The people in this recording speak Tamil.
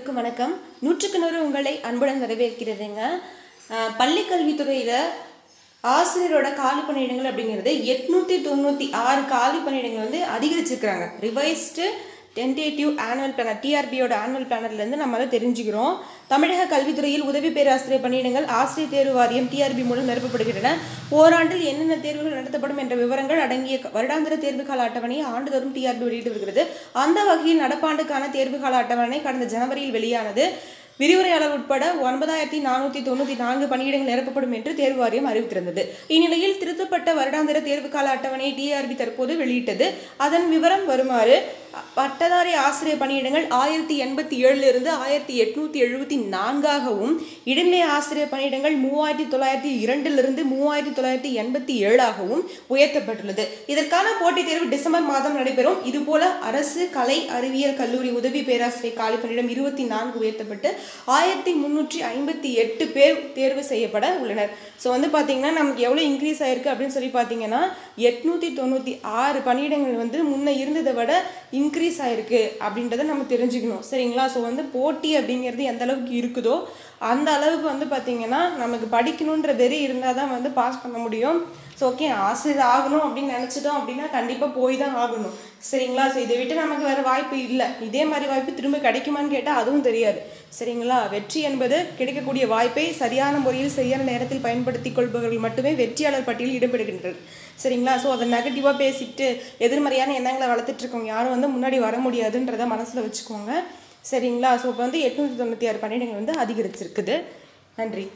அனைவருக்கும் வணக்கம். நூற்றுக்கு நூறு உங்களை அன்புடன் வரவேற்கிறதுங்க. அஹ், ஆசிரியரோட காலி பணியிடங்கள் அப்படிங்கிறது எட்நூற்றி தொண்ணூற்றி ஆறு காலி பணியிடங்கள் வந்து அதிகரிச்சிருக்கிறாங்க. ரிவைஸ்டு டென்டேட்டிவ் ஆனுவல் பிளானர் டிஆர்பியோட ஆனுவல் பிளானர்லேருந்து நம்ம அதை தெரிஞ்சுக்கிறோம். தமிழக கல்வித்துறையில் உதவி பேராசிரியர் பணியிடங்கள் ஆசிரியர் தேர்வு வாரியம் டிஆர்பி மூலம் நிரப்பப்படுகின்றன. ஓராண்டில் என்னென்ன தேர்வுகள் நடத்தப்படும் என்ற விவரங்கள் அடங்கிய வருடாந்திர தேர்வு கால அட்டவணையை ஆண்டுதோறும் டிஆர்பி வெளியிட்டு வருகிறது. அந்த வகையில் நடப்பாண்டுக்கான தேர்வு கால அட்டவணை கடந்த ஜனவரியில் வெளியானது. விரிவுரையாளர் உட்பட ஒன்பதாயிரத்தி நானூற்றி தொண்ணூற்றி நான்கு பணியிடங்கள் நிரப்பப்படும் என்று தேர்வு வாரியம் அறிவித்திருந்தது. இந்நிலையில் திருத்தப்பட்ட வருடாந்திர தேர்வு கால அட்டவணையை டிஆர்பி தற்போது வெளியிட்டது. அதன் விவரம் வருமாறு பட்டதாரி ஆசிரியர் பணியிடங்கள் ஆயிரத்தி எண்பத்தி ஏழுலிருந்து ஆயிரத்தி எட்நூத்தி எழுபத்தி நான்காகவும் இடைநிலை ஆசிரியர் பணியிடங்கள் மூவாயிரத்தி தொள்ளாயிரத்தி இரண்டிலிருந்து மூவாயிரத்தி தொள்ளாயிரத்தி எண்பத்தி ஏழாகவும் உயர்த்தப்பட்டுள்ளது. இதற்கான போட்டித் தேர்வு டிசம்பர் மாதம் நடைபெறும். இதுபோல அரசு கலை அறிவியல் கல்லூரி உதவி பேராசிரியர் காலி பணியிடம் இருபத்தி நான்கு உயர்த்தப்பட்டு ஆயிரத்தி முந்நூற்றி ஐம்பத்தி எட்டு பேர் தேர்வு செய்யப்பட உள்ளனர். ஸோ வந்து பார்த்தீங்கன்னா நமக்கு எவ்வளோ இன்க்ரீஸ் ஆயிருக்கு அப்படின்னு சொல்லி பார்த்தீங்கன்னா எட்நூற்றி தொண்ணூற்றி ஆறு பணியிடங்கள் வந்து முன்ன இருந்ததை விட இன்க்ரீஸ் ஆயிருக்கு அப்படின்றத நம்ம தெரிஞ்சுக்கணும். சரிங்களா? ஸோ வந்து போட்டி அப்படிங்கிறது எந்த அளவுக்கு இருக்குதோ அந்த அளவுக்கு வந்து பார்த்திங்கன்னா நமக்கு படிக்கணுன்ற வெறி இருந்தால் தான் வந்து பாஸ் பண்ண முடியும். ஸோ ஓகே ஆசிரியர் ஆகணும் அப்படின்னு நினச்சிட்டோம் அப்படின்னா கண்டிப்பாக போய் தான் ஆகணும். சரிங்களா? ஸோ இதை விட்டு நமக்கு வேறு வாய்ப்பு இல்லை. இதே மாதிரி வாய்ப்பு திரும்ப கிடைக்குமான்னு கேட்டால் அதுவும் தெரியாது. சரிங்களா? வெற்றி என்பது கிடைக்கக்கூடிய வாய்ப்பை சரியான முறையில் சரியான நேரத்தில் பயன்படுத்தி கொள்பவர்கள் மட்டுமே வெற்றியாளர் பட்டியலில் இடம்பெறுகின்றனர். சரிங்களா? ஸோ அதை நெகட்டிவாக பேசிட்டு எதிர்மறையான எண்ணங்களை வளர்த்துட்டு இருக்கவங்க யாரும் வந்து முன்னாடி வர முடியாதுன்றதை மனசில் வச்சுக்கோங்க. சரிங்களா? ஸோ இப்போ வந்து எட்நூற்றி தொண்ணூற்றி ஆறு பன்னெண்டுகள் வந்து அதிகரிச்சிருக்குது. நன்றி.